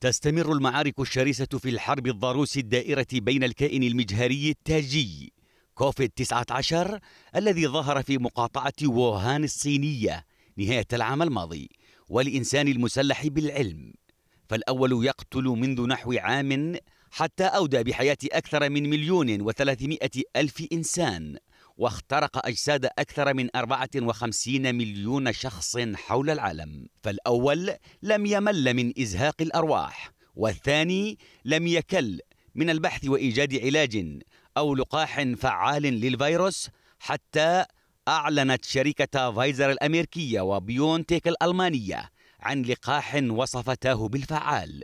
تستمر المعارك الشرسة في الحرب الضروس الدائرة بين الكائن المجهري التاجي كوفيد 19 الذي ظهر في مقاطعة ووهان الصينية نهاية العام الماضي والإنسان المسلح بالعلم. فالأول يقتل منذ نحو عام حتى أودى بحياة أكثر من مليون وثلاثمائة ألف إنسان. واخترق أجساد أكثر من 54 مليون شخص حول العالم. فالأول لم يمل من إزهاق الأرواح والثاني لم يكل من البحث وإيجاد علاج أو لقاح فعال للفيروس حتى أعلنت شركة فايزر الأمريكية وبيونتيك الألمانية عن لقاح وصفتاه بالفعال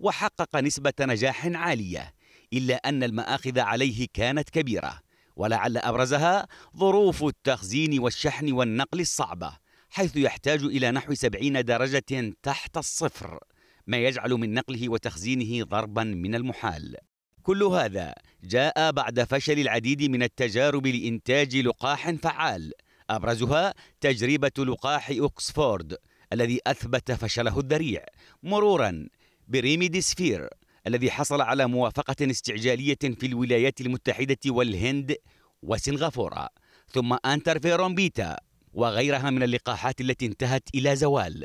وحقق نسبة نجاح عالية إلا أن المآخذ عليه كانت كبيرة. ولعل أبرزها ظروف التخزين والشحن والنقل الصعبة حيث يحتاج إلى نحو سبعين درجة تحت الصفر ما يجعل من نقله وتخزينه ضربا من المحال. كل هذا جاء بعد فشل العديد من التجارب لإنتاج لقاح فعال. أبرزها تجربة لقاح أكسفورد الذي أثبت فشله الذريع مرورا بريميديسفير. الذي حصل على موافقة استعجالية في الولايات المتحدة والهند وسنغافورة ثم أنترفيرون بيتا وغيرها من اللقاحات التي انتهت إلى زوال.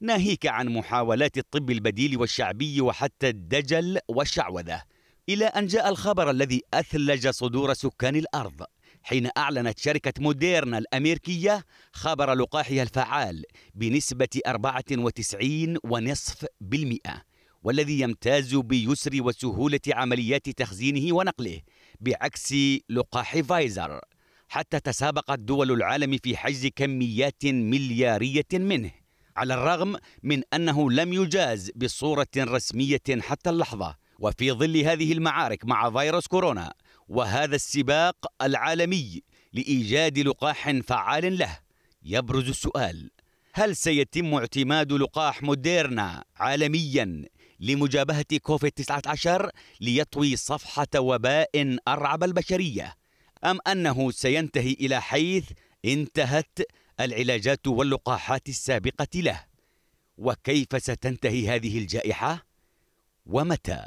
ناهيك عن محاولات الطب البديل والشعبي وحتى الدجل والشعوذة. إلى أن جاء الخبر الذي أثلج صدور سكان الأرض حين أعلنت شركة موديرنا الأمريكية خبر لقاحها الفعال بنسبة 94 ونصف بالمئة. والذي يمتاز بيسر وسهولة عمليات تخزينه ونقله بعكس لقاح فايزر حتى تسابقت دول العالم في حجز كميات مليارية منه على الرغم من أنه لم يجاز بصورة رسمية حتى اللحظة وفي ظل هذه المعارك مع فيروس كورونا وهذا السباق العالمي لإيجاد لقاح فعال له يبرز السؤال. هل سيتم اعتماد لقاح موديرنا عالميا لمجابهة كوفيد 19 ليطوي صفحة وباء أرعب البشرية؟ أم أنه سينتهي إلى حيث انتهت العلاجات واللقاحات السابقة له؟ وكيف ستنتهي هذه الجائحة؟ ومتى؟